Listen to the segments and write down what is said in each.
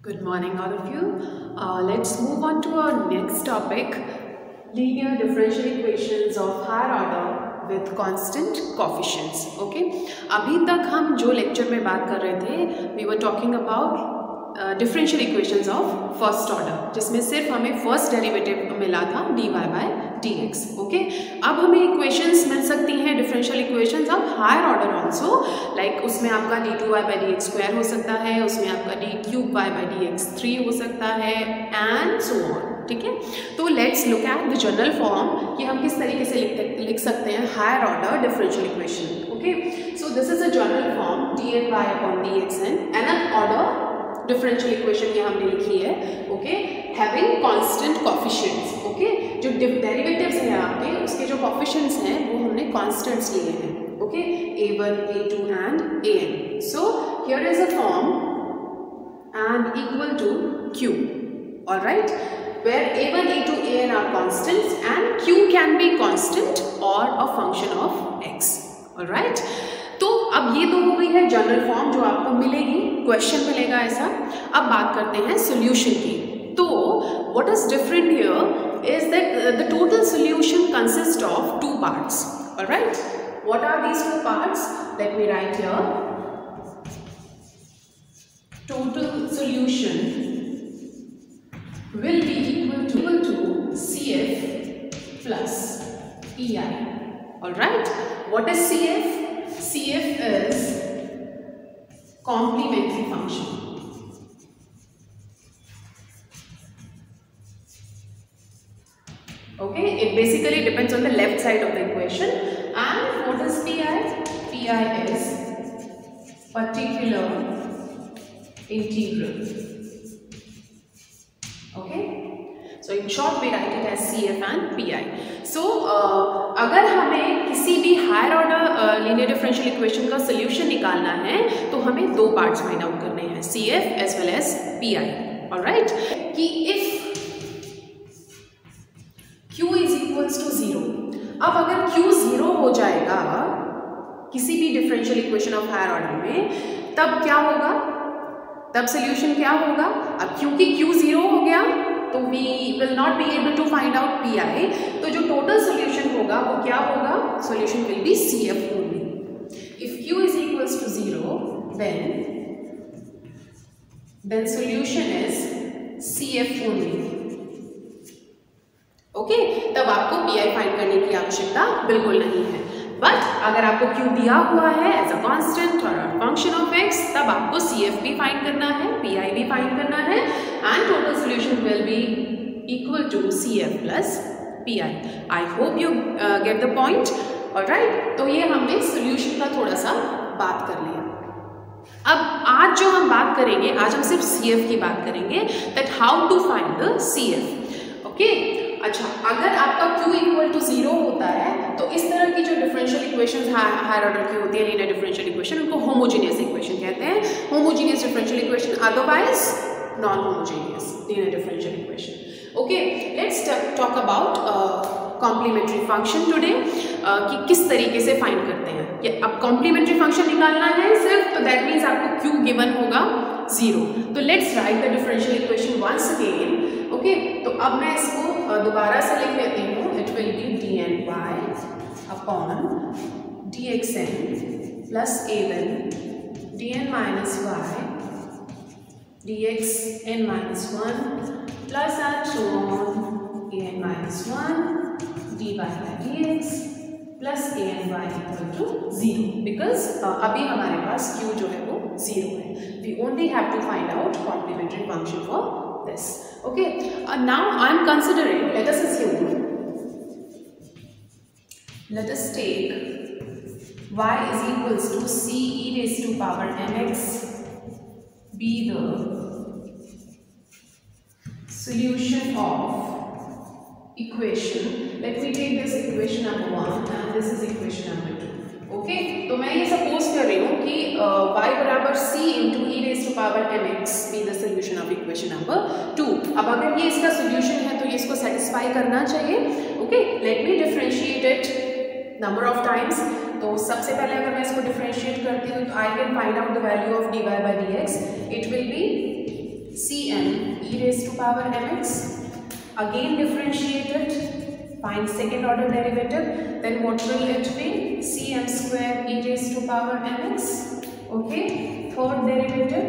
Good morning, all of you. Uh, let's move on to our next topic linear differential equations of higher order with constant coefficients. Okay, अभी तक हम जो lecture में बात कर रहे थे we were talking about differential equations of first order जिसमें सिर्फ़ हमें फ़र्स्ट डेरिवेटिव मिला था D Y by D X okay अब हमें इक्वेशंस मिल सकती हैं differential equations of higher order also like उसमें आपका D two Y by D X square हो सकता है, उसमें आपका D cube Y by D X three हो सकता है एंड सो ऑन ठीक है? तो let's look at the general form कि हम किस तरीके से लिख लिख सकते हैं? Higher order differential equation okay so this is a general form D N Y upon D X N N order differential equation ये हमने लिखी है okay having constant coefficients okay जो डेरिवेटिव्स हैं आपके, उसके जो कॉफिशिएंट्स हैं, वो हमने कांस्टेंट्स लिए हैं okay A one A two and A N so here is a form and equal to Q all right where a1 a2 an are constants and q can be constant or a function of x all तो अब ये तो हो गई है general form जो आपको मिलेगी क्वेश्चन मिलेगा ऐसा। अब बात करते हैं सोल्यूशन की। तो what is different here is that the total solution consist of two parts right what are these two parts let me write here total solution will will be equal to equal to CF plus PI. Alright, what is CF? CF is complementary function. Okay, it basically depends on the left side of the equation. And what is PI? PI is particular integral. Okay. So in short we write it as CF and PI. So uh, अगर हमें किसी भी higher order linear differential equation का solution निकालना है तो हमें दो पार्ट्स फाइंड आउट करने हैं C F as well as P I और राइट कि if Q is equals to zero अब अगर क्यू ज़ीरो हो जाएगा किसी भी differential equation of higher order में, तब क्या होगा? तब सोल्यूशन क्या होगा? अब क्योंकि क्यू ज़ीरो हो गया तो we will not be able to find out P I तो जो टोटल सोल्यूशन होगा, वो क्या होगा? Solution will be C F only if Q is equals to zero then then solution is C F only okay तब आपको P I find करने की आवश्यकता बिल्कुल नहीं है। बट अगर आपको क्यू दिया हुआ है एज अ कॉन्स्टेंट और फ़ंक्शन ऑफ़ एक्स तब आपको सी एफ़ भी फाइंड करना है पी आई भी फाइंड करना है and total solution will be equal to C F plus P I I hope you get the point और राइट तो ये हमने सोल्यूशन का थोड़ा सा बात कर लिया। अब आज जो हम बात करेंगे, आज हम सिर्फ़ सी एफ़ की बात करेंगे that how to find the C F okay अच्छा अगर आपका Q इक्वल टू ज़ीरो होता है तो इस तरह की जो डिफरेंशियल इक्वेशन हायर ऑर्डर की होती है लीनियर डिफरेंशियल इक्वेशन उनको होमोजीनियस इक्वेशन कहते हैं। Homogeneous differential equation otherwise non homogeneous linear differential equation okay let's talk about complementary function today कि किस तरीके से फाइंड करते हैं। कि अब कॉम्प्लीमेंट्री फ़ंक्शन निकालना है सिर्फ़ तो दैट मीन्स आपको Q गिवन होगा ज़ीरो तो let's write the differential equation once again okay तो अब मैं इसको दोबारा से लिख लेती हूँ। It will be D N Y upon D X N plus A one D N minus Y D X N minus one plus and so on A N minus one D Y by D X plus A N Y equal to zero because अभी हमारे पास Q जो है वो zero है। We only have to find out complementary function for this. Okay? Uh, now i am considering let us assume let us take y is equals to c e raised to power mx be the solution of equation. Let me take this equation number 1 and this is equation number 2 okay तो मैं ये suppose कर रही हूँ कि y बराबर c into E raise to power M X be the solution of equation number two अब अगर ये इसका सोल्यूशन है तो ये इसको सेटिस्फाई करना चाहिए। Okay let me differentiate it number of times तो सबसे पहले अगर मैं इसको डिफ्रेंशिएट करती हूँ तो I can find out the value of D Y by D X it will be C power mx again again it. Find second order derivative then what will it be cm square e raised to power mx okay third derivative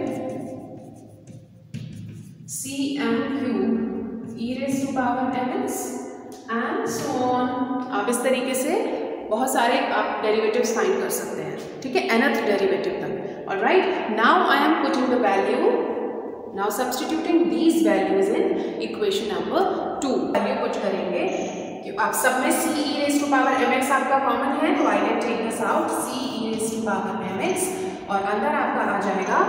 cm cube e raised to power mx and so on आप इस तरीके से बहुत सारे आप derivatives find कर सकते हैं ठीक है एनथ डेरिवेटिव तक और right now I am putting the value now substituting these values in equation number two value put करेंगे आप सब में C E raise to power M X आपका कॉमन है तो I can take this out C E raise to power M X और अंदर आपका आ जाएगा,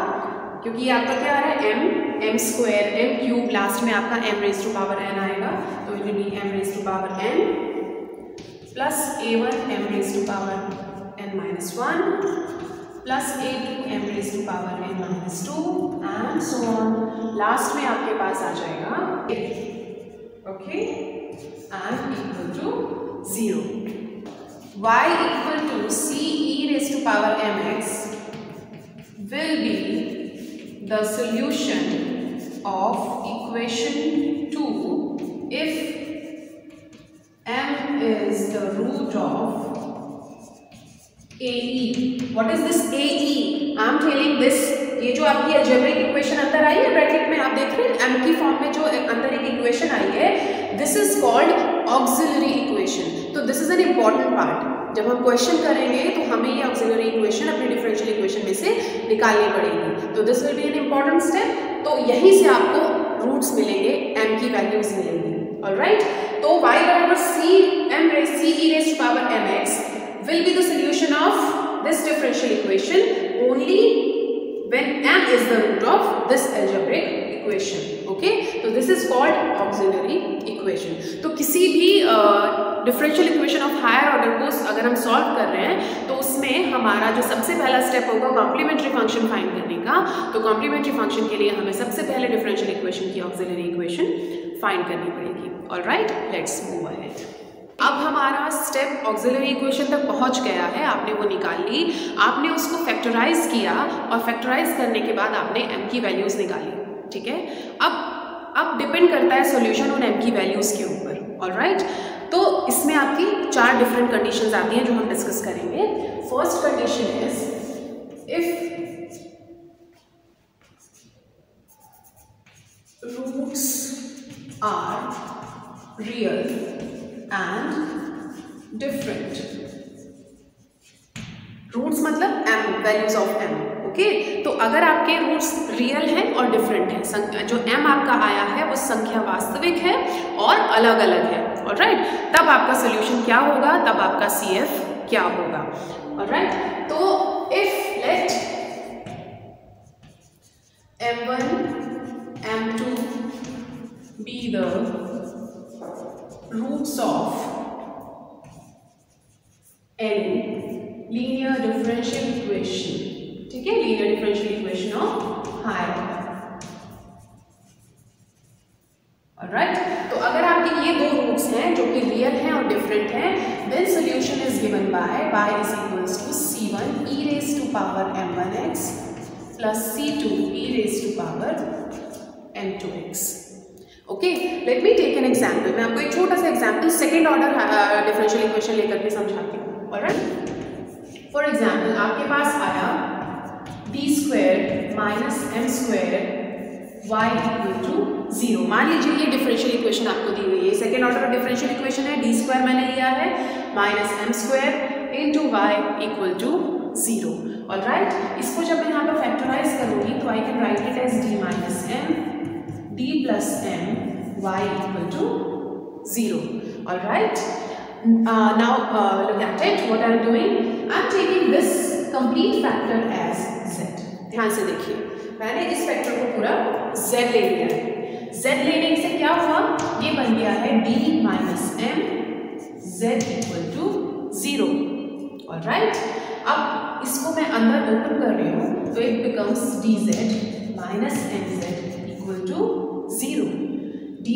क्योंकि ये आपका क्या आ रहा है? M M square M cube last में आपका M raise to power N आएगा तो it will be M raise to power N plus A one M raise to power N minus one plus A two M raise to power N minus two and so on last में आपके पास आ जाएगा okay and equal to 0. y equal to c e raised to power mx will be the solution of equation 2 if m is the root of AE. What is this AE? I am telling this ये जो आपकी algebraic equation अंदर आई है bracket में आप देख रहे हैं एम की फॉर्म में जो अंदर एक इक्वेशन आई है this is called auxiliary equation तो this is an important part जब हम क्वेश्चन करेंगे तो हमें ये ऑक्सिलरी इक्वेशन अपनी डिफरेंशियल इक्वेशन में से निकालनी पड़ेगी. तो this will be an important step तो यहीं से आपको रूट्स मिलेंगे एम की वैल्यूज़ मिलेंगी. ऑलराइट तो y बराबर c, m raise c e raise power mx will be the solution of this differential equation. Only when m is the root of this algebraic equation, okay? So, this is called auxiliary equation. तो किसी भी differential equation of higher order को अगर हम solve कर रहे हैं तो उसमें हमारा जो सबसे पहला स्टेप होगा कॉम्प्लीमेंट्री फ़ंक्शन फाइंड करने का। तो कॉम्प्लीमेंट्री फ़ंक्शन के लिए हमें सबसे पहले डिफरेंशियल इक्वेशन की ऑक्सिलरी इक्वेशन फाइंड करनी पड़ेगी। All right let's move ahead अब हमारा स्टेप ऑक्सिलरी इक्वेशन तक पहुँच गया है, आपने वो निकाल ली। आपने उसको फैक्टराइज किया और फैक्टराइज करने के बाद आपने एम की वैल्यूज़ निकाली, ठीक है? अब अब डिपेंड करता है सॉल्यूशन ऑन एम की वैल्यूज़ के ऊपर ऑल राइट तो इसमें आपकी चार डिफरेंट कंडीशन आती हैं जो हम डिस्कस करेंगे। First condition is if roots are real and different roots मतलब M values of M okay तो अगर आपके रूट्स रियल हैं और डिफरेंट हैं जो एम आपका आया है, वो संख्या वास्तविक है और अलग अलग है और राइट तब आपका सोल्यूशन क्या होगा? तब आपका सी एफ़ क्या होगा और राइट तो if let M one M two be roots of any linear differential equation. ठीक है? Linear differential equation of higher right right? तो अगर आपके ये दो रूट्स हैं, जो कि रियल हैं और डिफरेंट हैं then solution is given by by is equals to C one E raise to power M one X plus C two E raise to power M two X okay let me take an example मैं आपको एक छोटा सा example second order differential equation लेकर के समझाती हूँ. और फॉर एग्ज़ाम्पल आपके पास आया D square minus M square Y equal to zero मान लीजिए ये डिफरेंशियल इक्वेशन आपको दी हुई है. सेकेंड ऑर्डर का डिफरेंशियल इक्वेशन है. डी स्क्वायर मैंने लिया है. Minus M square into Y equal to zero और राइट इसको जब मैं यहाँ पर फैक्टराइज करूँगी तो I can write it as D minus M D plus m y equal to 0 all right uh, now uh, look at it. What i'm doing i'm taking this complete factor as z. ध्यान से देखिए। मैंने इस factor को पूरा z ले लिया है। z लेने से क्या हुआ? ये बन गया है d minus M z equal to zero right अब इसको मैं अंदर ओपन कर रही हूँ तो it becomes D Z minus M Z equal to zero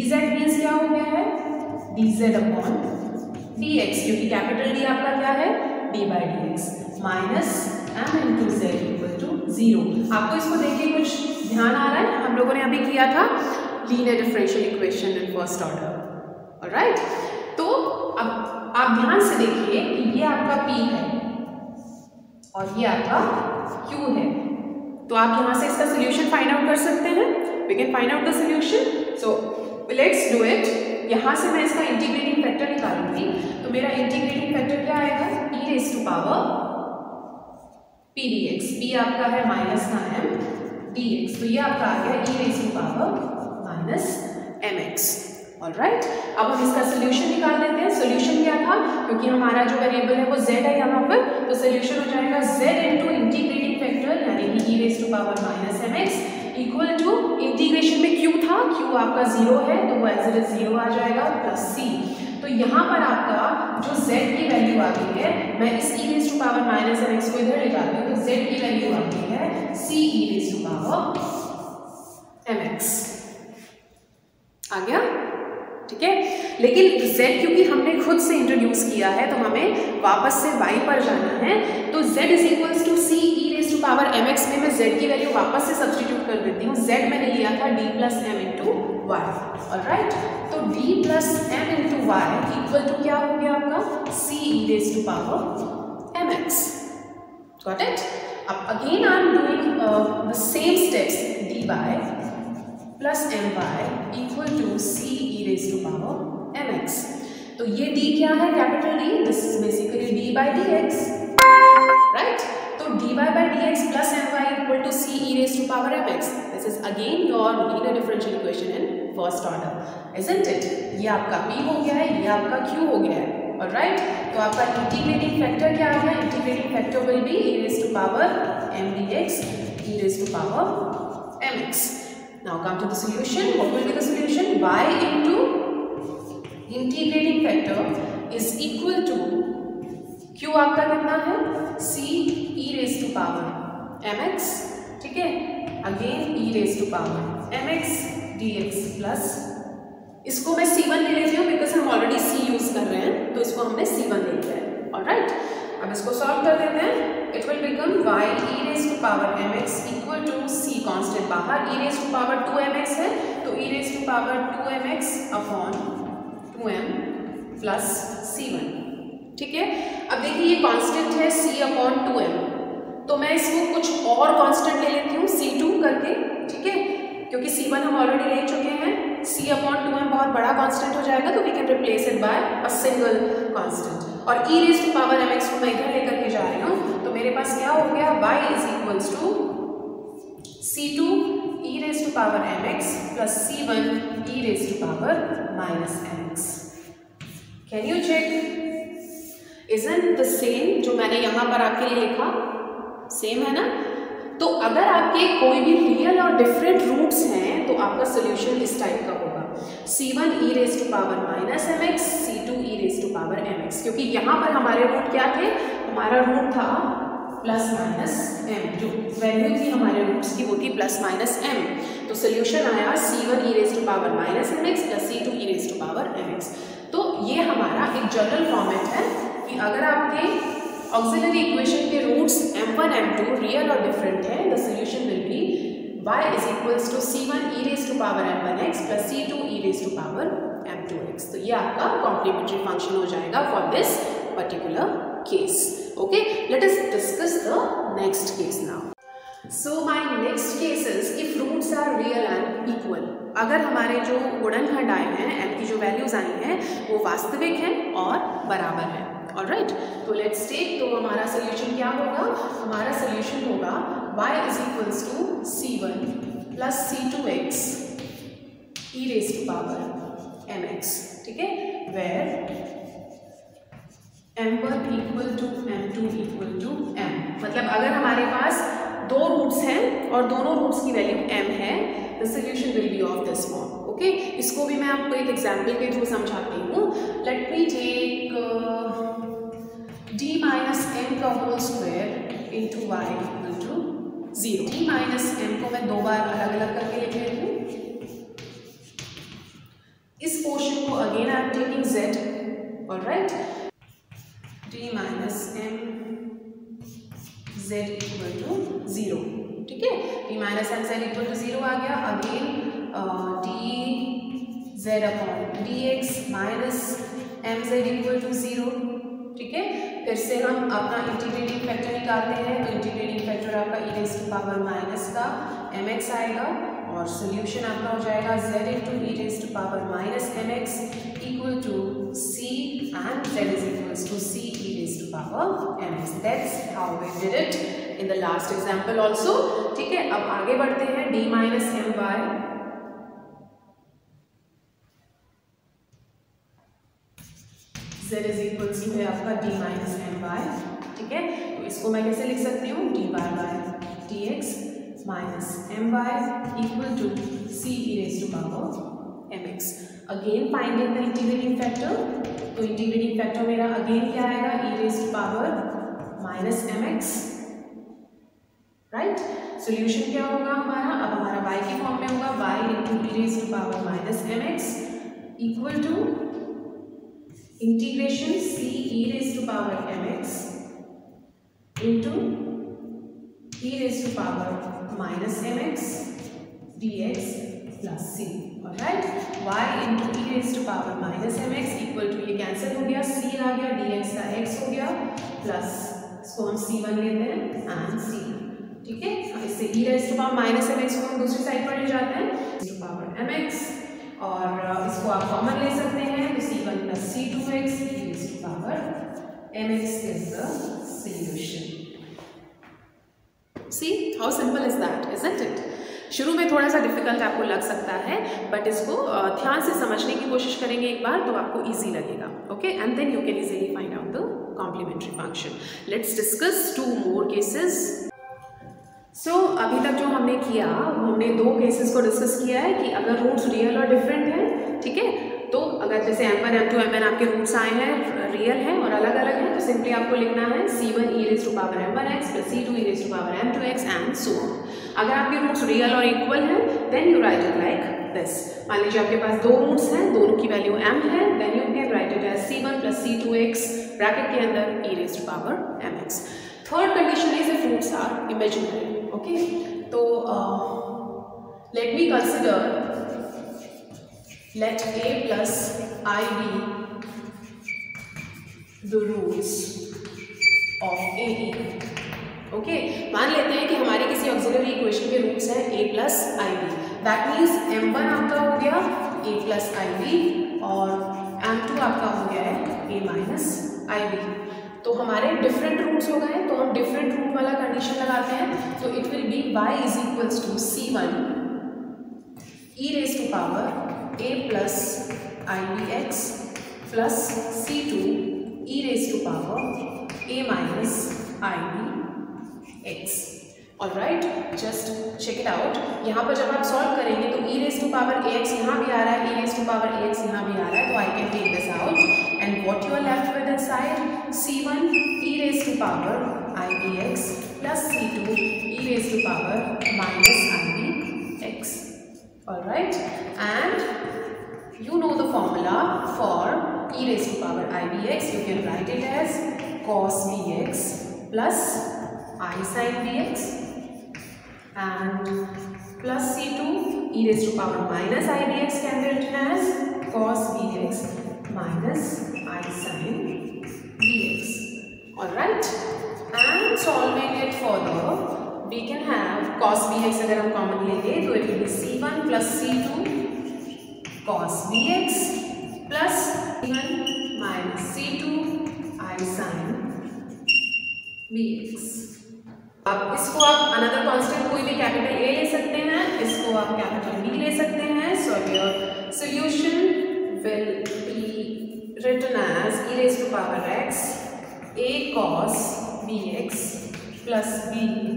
Z means क्या हो गया है? अपॉन डी एक्स क्योंकि कैपिटल डी आपका क्या है? By D X minus M into Z equal to zero आपको इसको देखिए, कुछ ध्यान आ रहा है? हम लोगों ने अभी किया था linear differential equation in first order right तो अब आप ध्यान से देखिए कि ये आपका P है और ये आपका Q है। तो आप यहाँ से इसका सोल्यूशन फाइंड आउट कर सकते हैं। We can find out the solution so let's do it यहाँ से मैं इसका इंटीग्रेटिंग फैक्टर निकालूँगी। तो मेरा इंटीग्रेटिंग फैक्टर क्या आएगा? E raise to power P D X P आपका है माइनस का एम डी एक्स तो ये आपका आ गया E raise to power minus M X all right अब हम इसका सोल्यूशन निकाल लेते हैं। सोल्यूशन क्या था? क्योंकि हमारा जो वेरिएबल है वो z है यहाँ पर। तो सोल्यूशन हो जाएगा z इंटू इंटीग्रेटिंग फैक्टर यानी कि E raise to power minus M X equal to integration में क्यू था क्यू आपका ज़ीरो है तो वो एज ज़ीरो आ जाएगा प्लस c. तो यहाँ पर आपका जो z की वैल्यू आ गई है, मैं इस e raise to power minus M X को इधर ले जाती हूँ तो z की वैल्यू आ गई है c e raise to power M X आ गया? ठीक है? लेकिन z क्योंकि हमने खुद से इंट्रोड्यूस किया है तो हमें वापस से y पर जाना है तो z is equals to C E power M X में मैं z की वैल्यू वापस से सब्सटीट्यूट कर देती हूँ। z मैंने लिया था d plus M into Y और राइट तो d plus M into Y equal to क्या हो गया आपका? e raise to power M X got it अब again I am doing the same steps dy plus M Y equal to C E raise to power M X तो ये d क्या है? Capital D this is basically d by D X dy by dx plus my equal to c e raised to power mx. This is again your linear differential equation in first order, isn't it? ये आपका p हो गया है ये आपका q हो गया है Alright? तो आपका इंटीग्रेटिंग फैक्टर क्या आ गया integrating factor will be e raised to power m dx e raised to power mx. Now come to the solution. What will be the solution? y into integrating factor is equal to q आपका कितना है? C e raise to power M X ठीक है? Again e raise to power M X D X plus इसको मैं c1 ले लेती हूँ बिकॉज़ हम ऑलरेडी c यूज़ कर रहे हैं तो इसको हमने c1 ले लिया है. और राइट अब इसको सॉल्व कर देते हैं. It will become y e raise to power M X equal to c constant बाहर. e raise to power two M X है तो e raise to power two M X upon two M plus C one ठीक है? अब देखिए ये constant है c upon two M तो मैं इसको कुछ और कांस्टेंट ले लेती हूँ सी टू करके, ठीक है? क्योंकि सी वन हम ऑलरेडी ले चुके हैं। सी अपॉन टू में बहुत बड़ा कांस्टेंट हो जाएगा तो we can replace it by a single constant और E raise to power M X को मैं इधर लेकर के जा रही हूँ। तो मेरे पास क्या हो गया? y is equals to C two E raise to power M X plus C one E raise to power minus M X can you check isn't the same जो मैंने यहाँ पर आपके लिए लिखा? सेम है ना? तो अगर आपके कोई भी रियल और डिफरेंट रूट्स हैं तो आपका सोल्यूशन इस टाइप का होगा। C one E raise to power minus M X C two E raise to power M X क्योंकि यहाँ पर हमारे रूट क्या थे? हमारा रूट था प्लस माइनस एम जो वैल्यू थी हमारे रूट्स की, वो थी प्लस माइनस एम तो सोल्यूशन आया C one E raise to power minus M X plus C two E raise to power M X तो ये हमारा एक जनरल फॉर्मेट है। कि अगर आपके ऑक्सिलरी इक्वेशन के रूट्स m1 m2 रियल और डिफरेंट है the solution will be y is equals to c1 e raised to power m1x plus c2 e raised to power m2x तो ये आपका कॉम्प्लीमेंट्री फ़ंक्शन हो जाएगा for this particular case okay let us discuss the next case now so my next case is if roots are real and equal अगर हमारे जो गुणनखंड आए हैं एम की जो वैल्यूज़ आई हैं, वो वास्तविक हैं और बराबर हैं। ऑल राइट तो लेट्स टेक तो हमारा सोल्यूशन क्या होगा? हमारा सोल्यूशन होगा y is equals to C one plus C two X E raise to power M X ठीक है? Where M one equal to M two equal to M मतलब अगर हमारे पास दो रूट्स हैं और दोनों रूट्स की वैल्यू m है the solution will be of this form okay इसको भी मैं आपको एक एग्ज़ाम्पल के थ्रू समझाती हूँ. Let me take d minus M का whole square into Y equal to zero D minus M को मैं दो बार अलग अलग करके लिख लेती हूँ। इस पोर्शन को again I am taking Z और right D minus M Z equal to zero ठीक है? D minus M Z equal to zero आ गया। Again D z upon D X minus M Z equal to zero ठीक है? फिर से हम अपना इंटीग्रेटिंग फैक्टर निकालते हैं। तो इंटीग्रेटिंग फैक्टर आपका E raise to power minus का एम एक्स आएगा और सोल्यूशन आपका हो जाएगा z into E raise to power minus M X equal to C and z is equals to C E raise to power M X that's how we did it in the last example also ठीक है, अब आगे बढ़ते हैं। D minus M Y z is equals to है आपका d minus M Y ठीक है? तो इसको मैं कैसे लिख सकती हूँ? D Y by D X minus M Y equal to C E raise to power M X again finding the integrating factor तो इंटीग्रेटिंग फैक्टर मेरा अगेन क्या आएगा? E raise to power minus M X right solution क्या होगा हमारा? अब हमारा y के फॉर्म में होगा y into E raise to power minus M X equal to integration c e raised to power mx into e raised to power minus mx dx plus c alright y into e raised to power minus mx equal to ये cancel हो गया c आ गया dx का x हो गया plus इसको हम c1 लेते हैं एंड c ठीक है इससे e raised to power minus mx को हम दूसरी साइड पर ले जाते हैं to power mx और इसको आप कॉमन ले सकते हैं तो C one plus C two X power M X is the solution see how simple is that is isn't it शुरू में थोड़ा सा डिफ़िकल्ट आपको लग सकता है बट इसको ध्यान से समझने की कोशिश करेंगे एक बार तो आपको इजी लगेगा okay and then you can easily find out the complementary function let's discuss two more cases so so, अभी तक जो हमने किया हमने दो केसेस को डिस्कस किया है कि अगर रूट्स रियल और डिफरेंट हैं ठीक है? तो अगर जैसे M one M two M N आपके रूट्स आए हैं रियल हैं और अलग अलग हैं तो सिंपली आपको लिखना है C one E raise to power M one X plus C two E raise to power M two X and so अगर आपके रूट्स रियल और इक्वल हैं then you write it like this मान लीजिए आपके पास दो रूट्स हैं दोनों की वैल्यू एम है then you can write it as C one plus C two X bracket के अंदर E raise to power M X third condition is if roots are imaginary okay? so uh, let me consider. Let a plus i be the roots of a. Okay मान लेते हैं कि हमारे किसी auxiliary equation के roots हैं a plus I B that means M one आपका हो गया a प्लस आई बी और एम टू आपका हो गया है a माइनस आई बी तो हमारे डिफरेंट रूट्स हो गए तो हम डिफरेंट रूट वाला कंडीशन लगाते हैं। तो it will be y two to power A plus I B X plus C two E raise to power A minus I B X और right just check it out यहाँ पर जब आप सॉल्व करेंगे तो E raise to power A X यहाँ भी आ रहा है E raise to power A X यहाँ भी आ रहा है तो I can take this out and what you C one E inside? C1 e raised to X plus C c2 e raised to power minus ibx all right. And you know the formula for e raised to power ibx you can write it as cos bx plus i sin bx and plus c2 e raised to power minus ibx can be written as cos bx minus i sin bx alright and solving it further we can have cos bx अगर हम common लेंगे तो it will be c1 plus c2 cos bx plus c1 minus c2 i sin bx अब इसको आप another constant कोई भी capital A ले सकते हैं इसको आप कैपिटल बी ले सकते हैं so your solution will be written as e raised to power x a cos bx plus b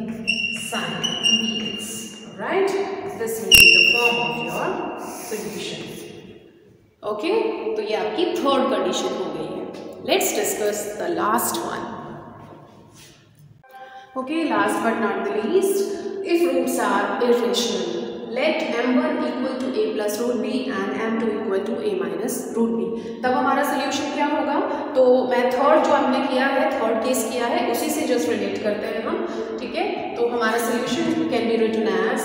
sin Vx. right this will be the form of your solution okay तो ये आपकी third condition हो गई है let's discuss the last one okay last but not the least if roots are irrational let m1 equal to a plus root b and m2 equal to a minus root b. तब हमारा solution क्या होगा? तो मैं third जो हमने किया है थर्ड केस किया है, उसी से जस्ट रिलेट करते हैं हम, ठीक है? तो हमारा solution can be written as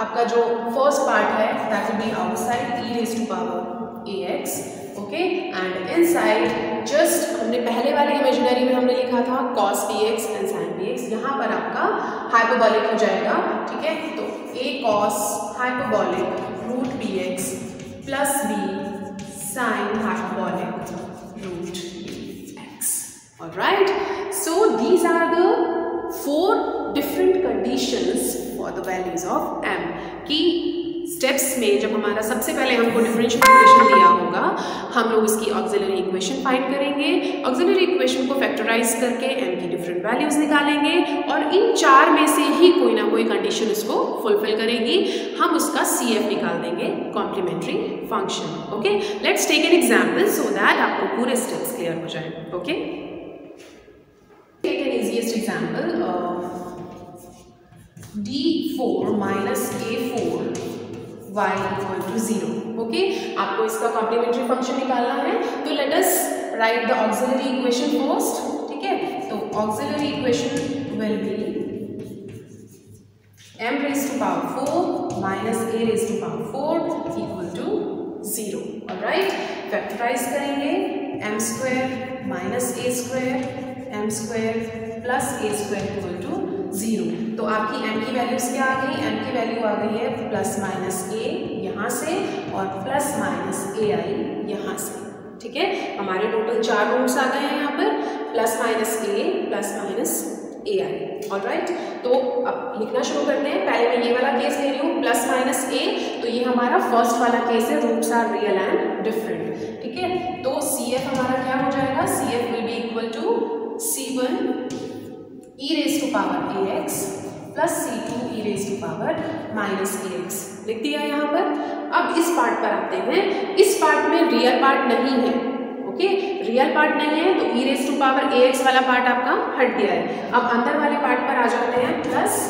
आपका जो फ़र्स्ट पार्ट है that will be outside e raise to power a x okay and inside just हमने पहले वाले इमेजिनरी में हमने लिखा था cos p x and sine x यहाँ पर आपका हाइपोबॉलिक हो जाएगा, ठीक है? तो a cos hyperbolic root p x plus b sine hyperbolic root x right so these are the four different conditions for the values of m की steps में जब हमारा सबसे पहले हमको डिफरेंशियल इक्वेशन दिया होगा, हम लोग इसकी ऑक्सिलरी इक्वेशन फाइंड करेंगे। ऑक्सिलरी इक्वेशन को फैक्टराइज करके एम की डिफरेंट वैल्यूज़ निकालेंगे और इन चार में से ही कोई ना कोई कंडीशन उसको फुलफिल करेगी। हम उसका सी एफ़ निकाल देंगे complementary function okay let's take an example so that आपको पूरे स्टेप्स क्लियर हो जाए okay take an easiest example D four minus a four y equal to zero okay आपको इसका कॉम्प्लीमेंट्री फ़ंक्शन निकालना है तो let us write the auxiliary equation first ठीक है तो auxiliary equation will be m raised to power 4 minus a raised to power 4 equal to 0 all right factorize करेंगे m square minus a square m square plus a square equal to zero. तो आपकी M की values क्या आ गई? M की value आ गई है प्लस माइनस ए यहाँ से और प्लस माइनस ए आई यहाँ से। ठीक है? हमारे टोटल चार रूट्स आ गए हैं यहाँ पर। Plus minus a plus minus a i all right तो अब लिखना शुरू करते हैं। पहले मैं ये वाला केस ले रही हूँ प्लस माइनस ए तो ये हमारा फ़र्स्ट वाला केस है। Roots are real and different ठीक है? तो सी एफ़ हमारा क्या हो जाएगा? C F will be equal to C one e raised to power ax plus C two e raise to power minus a x लिख दिया यहाँ पर। अब इस पार्ट पर आते हैं। इस पार्ट में रियल पार्ट नहीं है। ओके रियल पार्ट नहीं है तो e raise to power a x वाला पार्ट आपका हट गया है। अब अंदर वाले पार्ट पर आ जाते हैं। प्लस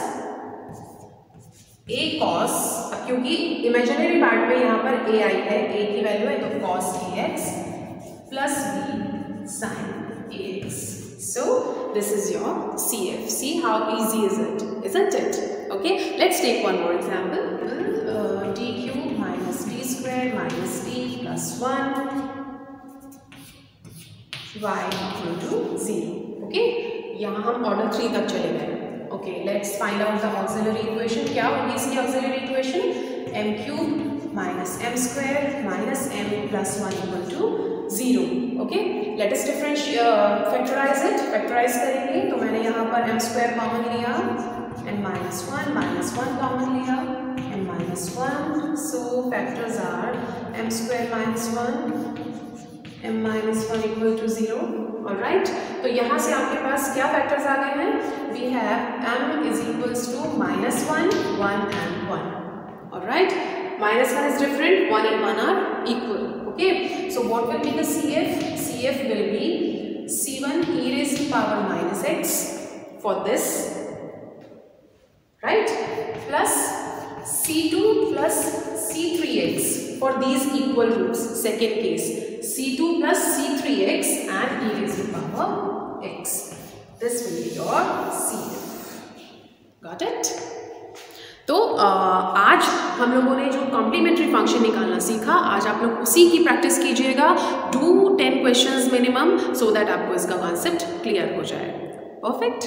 ए कॉस क्योंकि इमेजिनरी पार्ट में यहाँ पर ए आई है ए की वैल्यू है तो a x plus b sine a x So this is your CF. See how easy is it, isn't it? Okay, let's take one more example. Uh, d cube minus d square minus d plus 1 y equal to 0. Okay, यहाँ हम order three तक चले गए okay let's find out the auxiliary equation क्या होगी इसकी auxiliary equation M cube minus M square minus M plus one equal to zero Okay let us differentiate factorize it factorize करेंगे तो मैंने यहाँ पर एम स्क्वायर कॉमन लिया and minus one minus one common लिया and minus one so factors are m square minus one m minus one equal to zero और right तो यहाँ से आपके पास क्या फैक्टर्स आ गए हैं? We have m is equals to minus one one and one और right minus 1 is different 1 and 1 are equal. Okay? So what will be the cf? Cf will be c1 e raised to power minus x for this right? Plus c2 plus c3x for these equal roots second case. C2 plus c3x and e raised to power x. This will be your cf. Got it तो आज हम लोगों ने जो complementary function निकालना सीखा, आज आप लोग उसी की प्रैक्टिस कीजिएगा। Do ten questions minimum so that आपको इसका कॉन्सेप्ट क्लियर हो जाए। परफेक्ट